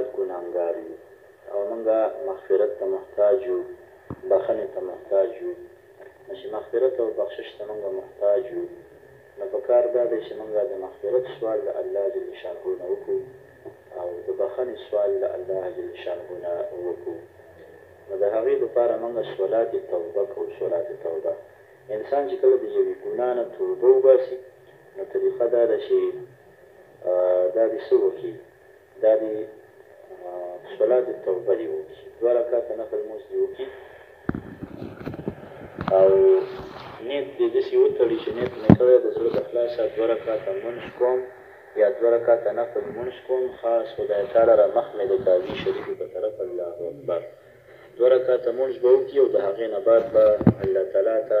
موږ ګناهګار یو او موږ مغفرت ته محتاج یو، بخښنې ته محتاج یو. نو چې مغفرت او بخشش ته موږ محتاج یو، نو په کار دا دی چې موږ د مغفرت سوال له الله جل شانه نه وکړو او د بخښنې سوال له الله جل شانه نه وکړو. نو د هغې لپاره موږ صلات توبه کوو، صلات توبه. انسان چې کله د یوې ګناه نه توبه وباسي، نو طریقه دا ده چې. دا دی څه وکی دا دی صلات التوبه دی وکی دوه رکعته نفل لمونځ دی وکی او نیت دی دسی وتړی چی نیت می کړی د زړه د اخلاصه دوه رکعته لمونځ کوم یا دوه رکعته نفل لمونځ کوم خاص خدای تعالی را مخ می د کعبی شریفی په طرف الله اکبر دوه رکعته لمونځ به وکی او د هغی نه بعد به الله تعالی ته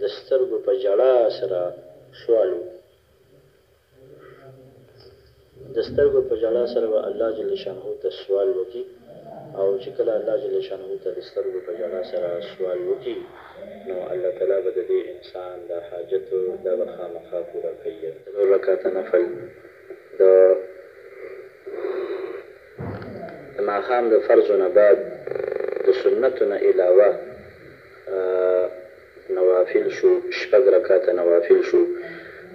د سترګو په ژړا سره سوال وکی د سترګو په ژړا سره به الله جل شانه ته سوال وکړي او چې کله الله جل شانه ته د سترګو په ژړا سره سوال وکړي نو الله تعالی به د دې انسان دا حاجت دا به خامخا پوره کوي. څلور رکعته نفل د د ماښام د فرضو نه بعد د سنتو نه علاوه. نوافل شو، شپږ رکعته نوافل شو،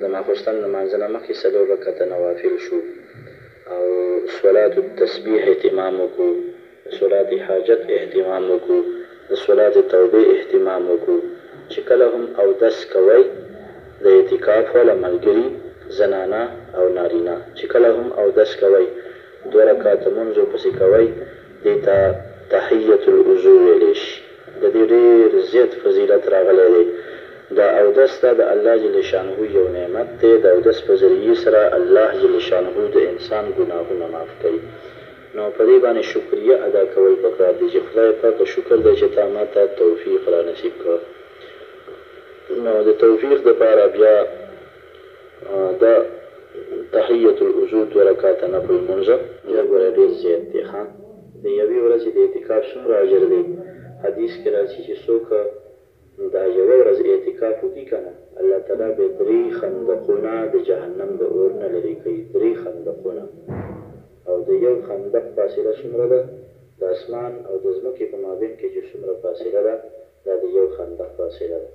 د ماخوستن لمانځه نه مخکې څلور رکعته نوافل شو او صلاة التسبیح اهتمام وکړو، د صلاة حاجت اهتمام وکړو، د صلاة توبې اهتمام وکړو، چې کله هم اودس کوئ د اعتکاف والا ملګري زنانه او نارینه چې کله هم اودس کوئ دوه رکعته مونځ ورپسې کوئ، دې ته تحیة الوضوء ویلی شي. د دې ډېر زیات فضیلت راغلی دی. دا اودس دا د الله جل شانه یو نعمت دی، د اودس په ذریعې سره الله جل شانه د انسان ګناهونه معاف کوي. نو په دې باندې شکریه ادا کول پکار دي چې خدای پاکه شکر دی چې تا ماته توفیق را نصیب کړ. نو د توفیق د پاره بیا د تحیة الوضو دوه رکعته نفل لمونځ. بیا ګوره ډېر زیات دی ښه. د یوې ورځې د اعتکاف څومره اجر دی؟ حدیث کې راځي چې څوک د یوه ورځ اعتکاف وکړي کنه الله تعالی به درې خندقونه د جهنم د اور نه لرې کوي، درې خندقونه او د یو خندق فاصله څومره ده؟ د اسمان او د ځمکې په مابین کې چې څومره فاصله ده دا د یو خندق فاصله ده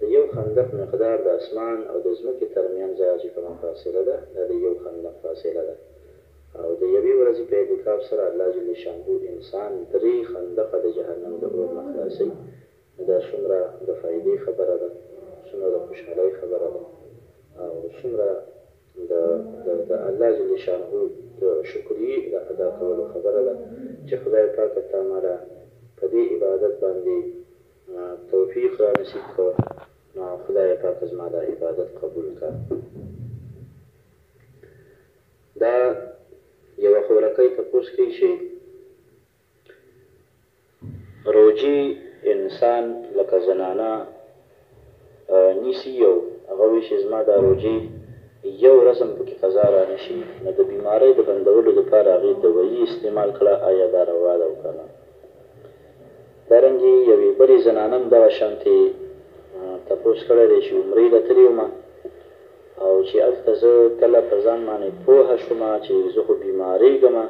د یو خندق مقدار د اسمان او د ځمکې تر مینځ هغه چې کومه فاصله ده دا د یو خندق فاصله ده او د یوې ورځې په اعتکاف سره الله جل شانه انسان درې خندقه د جهنم د اور نه خلاصوي نو دا څومره د فایدې خبره ده څومره د خوشحالۍ خبره ده او څومره د د د الله جل شانه د شکریې د ادا کولو خبره ده چې خدای پاکه تا ماله په دې عبادت باندې توفیق رانصیب که نو خدایه پاکه زما دا عبادت قبول که دا یوه خورکۍ تپوس کوي چي روژي انسان لکه زنانه نیسي او هغه وایي چي زما دا روژي یو ورځ هم پکي قضا رانه شي نو د بیمارۍ د بندولو دپاره هغې دوایي استعمال کړه ایا دا روا ده او که نه. دا رنګه یوې بلې زنانه هم دغه شانتې تپوس کړی دی چې عمرې ته تلې ومه او چې هلته زه کله په ځان باندې پوهه شومه چې زه خو بیماریږمه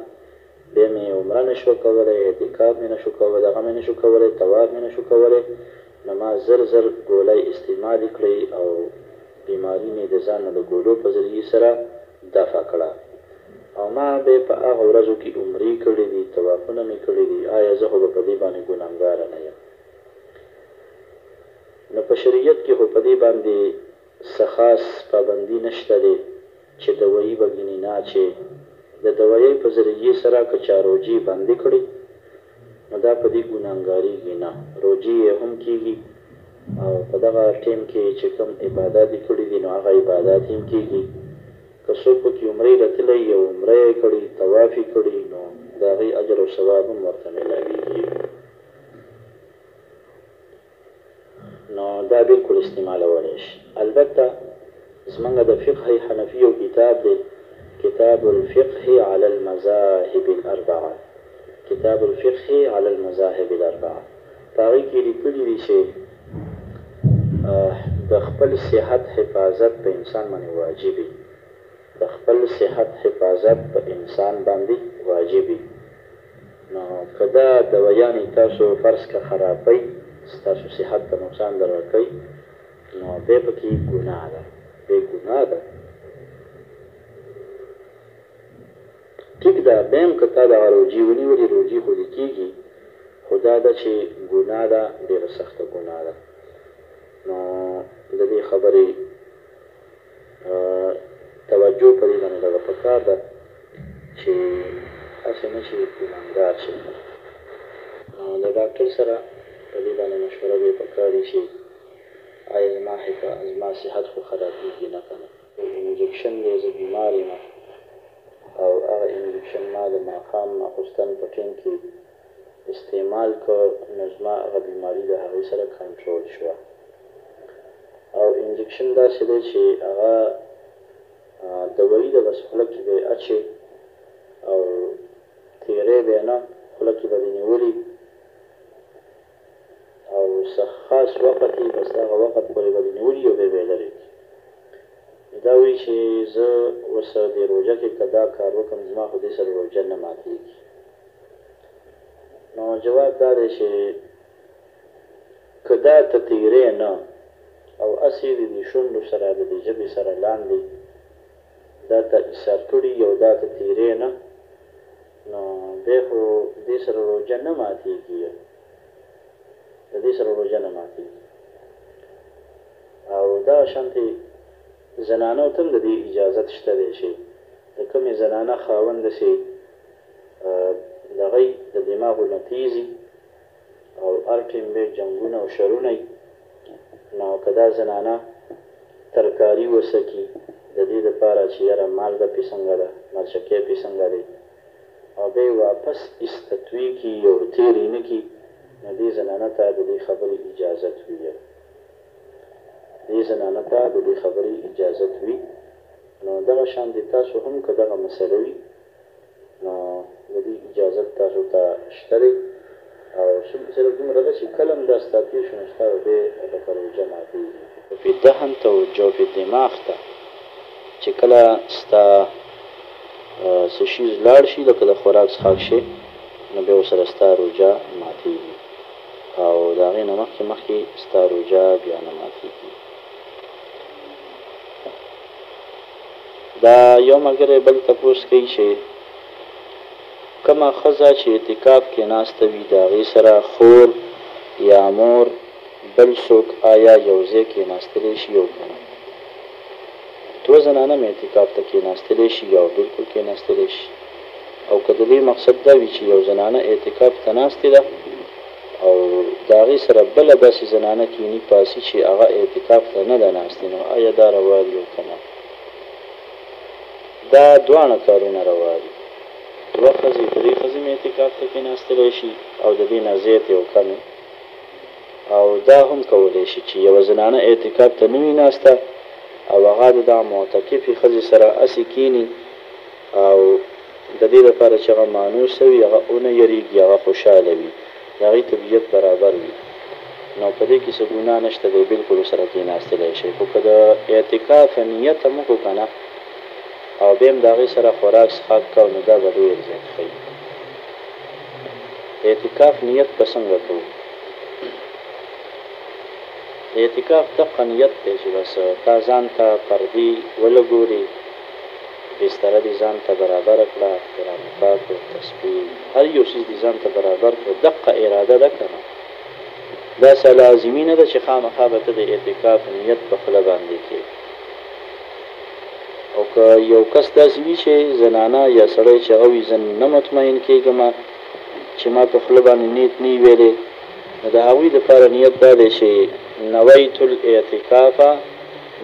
بیا مې عمره نه شوه کولی اعتکاف مې نه شو کولی دغه مې نه شو کولی طواف مې نه شو کولی نو ما زر زر ګولۍ استعمالې کړې او بیماری می د ځان نه د ګولو په ذریعی سره دفع کړه او ما به په هغه ورځو کی عمری کړی دی طوافونه می کړی دی آیا زه خو به په دی باندی ګناهګاره نه یم نو په شریعت کی خو په دی باندی څه خاص پابندی نشته دی چه دویی به ګنی نه چه د دویی په ذریعی سره که چا روژی بندی کړی نو دا په دې ګناهګارېږي نه، روژې یې هم کېږي او په دغه ټېم کې یې چې کوم عبادات یې کړي دي نو هغه عبادات یې هم کېږي، که څوک په کې عمرې له تللی یو عمره یې کړي، طواف یې کړي نو د هغې اجر او ثواب هم ورته مېلاوېږي. نو دا بلکل استعمالولای شي. البته زمونږ د فقه حنفي یو کتاب دی، کتاب الفقه علی المذاهب الاربعه، کتاب الفقه علی المذاهب الاربعه، په هغه کې یې لیکلي دي چې د خپل صحت حفاظت په انسان باندې واجب وي، د خپل صحت حفاظت په انسان باندې واجب وي. نو که دا دوياني تاسو فرض که خرابوي ستاسو صحت ته نقصان در ورکوي نو بيا په کي ګناه ده بيا ګناه ده ټيک ده بيا هم که تا دغه روژي ونيولي روژي خو دي کيږي خو دا ده چي ګناه ده ډيره سخته ګناه ده نو ددي خبري توجه په دې باندې لره پکار ده چې هسې نه شې ایماندار شې نو د ډاکټر سره په دې باندې مشوره به پکار وي چې آیا زما حفا زما صحت خو خرابیږي نه کنه. انجکشن دی زه بیمار یم او هغه انجکشن ما د ماښام ماخوستن په ټیم کې استعمال که نو زما هغه بیماری له هغی سره کنټرول شوه او انجکشن داسی دی چی هغه دوایی ده بس خوله کی به یی اچی او تیری به نه خوله کی به دی نیولی او څه خاص وخت یی بس دغه وخت پوری به دی نیولی او بیا به یی لری کی نو دا وی چی زه اوس دی روژه کی که دا کار وکړم زما خو دی سره روژه نه ماتیږی نو جواب دا دی چی که دا ته تیری نه او هسی دی دی شونډو سره دی دی ژبی سره لاندی دا ته ایسار کړی او دا ته تیری نه نو دی خو دی سره روژه نه ماتیږی د دی سره روژه نه ماتیږی او دا شانتی زنانو تم د دی اجازت شته دی چی د کومی زنانه خاوند سی دغی د دماغو نه تیزی او هر ټیم به جنګونه او شرونه یی نو که دا زنانه ترکاری وسکی ددی دپاره چی یاره مالګه پی سنګه ده مرچکی پی سنګه دی او بیا یی واپس استتوی کی او تیر یی نه کی نو دی زنانه ته ددی خبری اجازت وی یاره دی زنانه ته ددی خبری اجازت وی نو دغه شانتی تاسو هم که دغه مسله وی نو د دې اجازت تاسو ته شته دی او ستونزه صرف دومره ده چې کله هم دا ستا تېر شو نو ستا به بیا لکه روژه ماتېږي. جوف دهن ته او جوف دماغ ته چې کله ستا څه شیز لاړ شي لکه د خوراک څښاک شی نو بیا ورسره ستا روژه ماتېږي او د هغې نه مخکې مخکې ستا روژه بیا نه ماتېږي. دا یو ملګری بل تپوس کوي چي کومه ښځه چي اعتکاف کي ناسته وي د هغې سره خور یا مور بل څوک آیا یو ځای کیناستلی شي او که نه دوه زنانه هم اعتکاف ته کیناستلی شي او بلکل کیناستلی شي او که د دوی مقصد دا وي چي یو زنانه اعتکاف ته ناستي ده او د هغې سره بله داسې زنانه کېني پاسي چې هغه اعتکاف ته نه ده ناستې نو ایا دا روا دي او که نه؟ دا دواړه کارونه روا دي، دوه ښځې، درې ښځې مې اعتکاف ته کېناستلی شي او د دې نه زیاتې او کمې او دا هم کولی شي چې یوه زنانه اعتکاف ته نه وي ناسته او هغه د دغه معتکفې ښځې سره هسې کېني او ددې لپاره چې هغه مانوسه وي، هغه ونه یریږي، هغه خوشحاله وي، د هغې طبیعت برابر وي، نو په دې کې څه ګناه نشته دی، بلکل ورسره کیناستلای شئ، خو که د اعتکاف نیت هم وکړو کنه او بیا هم د هغې سره خوراک څښاک کوو نو دا به ډیر زیات ښه وي. د اعتکاف نیت به څنګه کوو؟ د اعتکاف دقه نیت دی چې بس تا ځان ته پردې ولګولې، بستره دي ځان ته برابره کړه قران پاک او تسبيح هر يو څيز دي ځان ته برابر کړه دقه اراده ده کنه داسه لازمي نه ده چي خامخا به ته د اعتکاف نيت په خله باندي کي او که يو کس داسي وي چي زنانه يا سړی چي هغه وي زه نه مطمئن کيږم چي ما په خله باندي نيت ني ويلي نو د هغوي د پاره نيت دا دی چي نويت الاعتکاف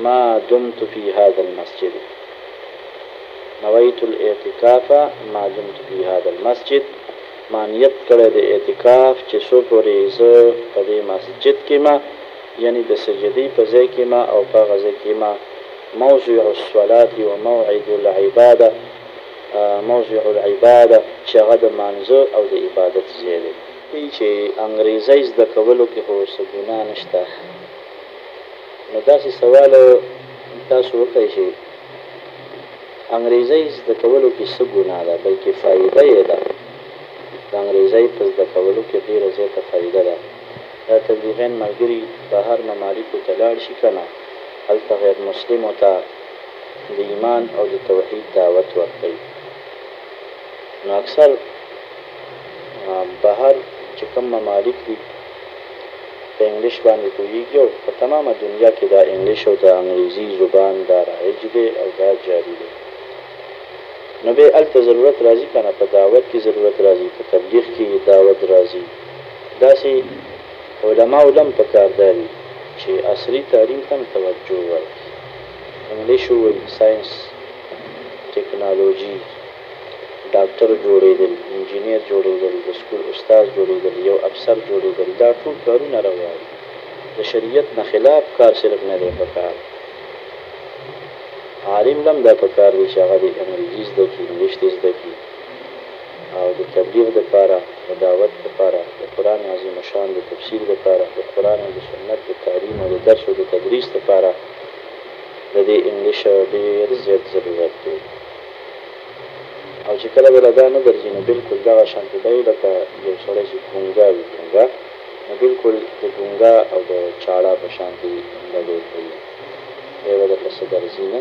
ما دمت في هذا المسجد نويت الاعتکاف ما دمت في هذا المسجد ما نيت کړی د اعتکاف چې څو پورې زه په دې مسجد کې يمه يعنې د سجدې په ځای کې يمه او په هغه ځای کې يمه موضع الصلاة و موعد العبادة موضع العبادة چې هغه د مانځه او د عبادت ځای دی. وایي چې انګریزۍ زده کولو کې خو څه ګناه نشته. نو داسې سوال تاسو وکړئ چې انګرېزۍ زده کولو کې څه ګناه ده بلکې فایده یې ده، د انګرېزۍ په زده کولو کې ډېره زیاته فایده ده، دا تبلیغیان ملګري بهر ممالکو ته لاړ شي که نه هلته غیرمسلمو ته د ایمان او د توحید دعوت ورکوي نو اکثر بهر چې کوم ممالک دي. په انګلش باندې پوهیږي او په تمامه دنیا کې دا انګلش او دا انګریزي زبان دا رایج دی او دا جاري دی نو بیا هلته ضرورت راځي کنه په دعوت کې ضرورت راځي په تبلیغ کې دعوت راځي داسې علماو لم پکار دادي چې عصري تعلیم ته هم توجه ورکړي انګلش ووایي ساینس ټکنالوژي. ډاکټر جوړېدل، انجنیر جوړېدل، د سکول استاد جوړېدل، یو افسر جوړېدل، دا ټول کارونه روا دي، د شریعت نه خلاف کار صرف نه دی پکار، عالم له هم دا پکار دی چې هغه دې انګریزي زده کړي، انګلیش دې زده کړي او د تبلیغ دپاره، د دعوت دپاره، د قرآن عظیم الشان د تفسیر دپاره، د قرآن او د سنت د تعلیم او د درس او د تدریس دپاره د دې انګلیش ډېر زیات ضرورت دی. او چې کله به له دا نه درځي نو بلکل دغه شانتې دی لکه یو سړی چې ګونګا وي ګونګا نو بلکل د ګونګا او د چاړا په شانتې لګی کوي بیا به درته څه درځي نه.